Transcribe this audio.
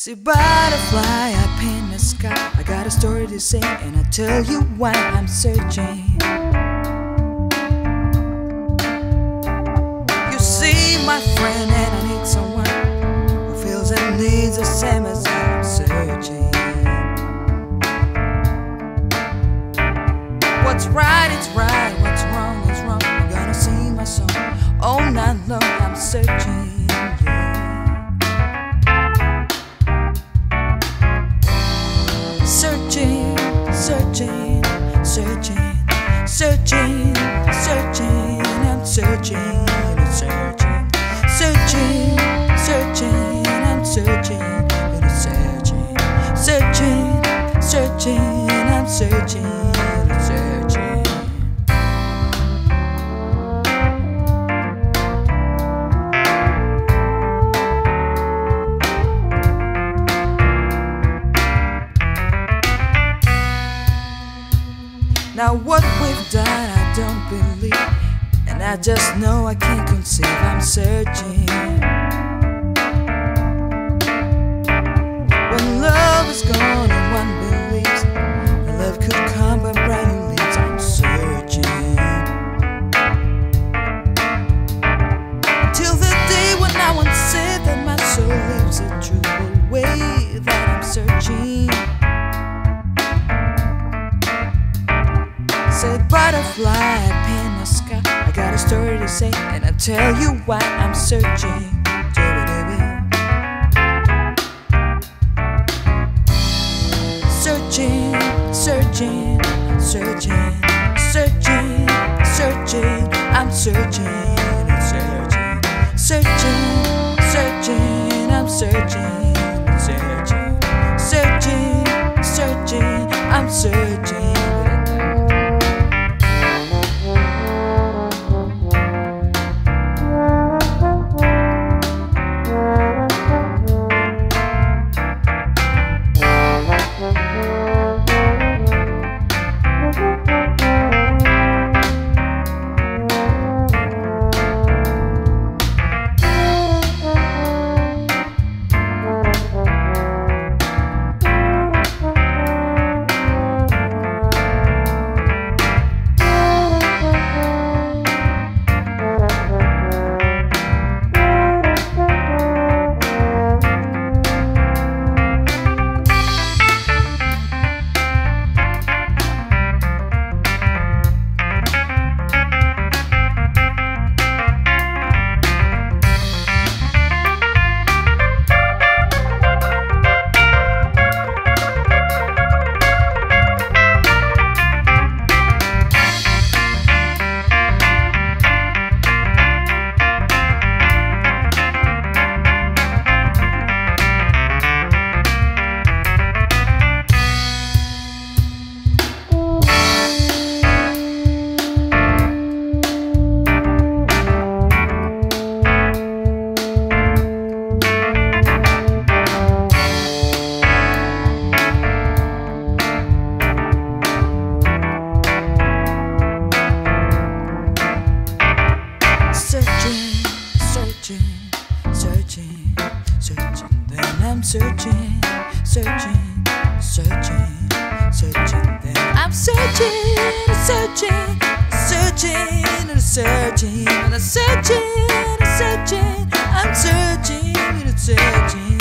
See butterfly up in the sky. I got a story to say, and I'll tell you why I'm searching. You see, my friend, and I need someone who feels and needs the same as I'm searching. What's right is right, what's wrong is wrong. I'm gonna sing my song all oh, night long. I'm. Searching, searching, and searching, searching, searching. I'm searching, and searching, searching, searching. I'm searching, and searching. Now what we've done, I don't believe, and I just know I can't conceive. I'm searching. When love is gone and one believes love could come by brand new leaves, I'm searching. Till the day when I once said that my soul lives a true way that I'm searching. Say butterfly a story to say, and I'll tell you why I'm searching. Searching, searching, searching, searching, searching. I'm searching, searching, searching, searching. I'm searching, searching, searching, then I'm searching, searching, searching, searching, then I'm searching, searching, searching, and searching, and I'm searching, searching, I'm searching, and searching.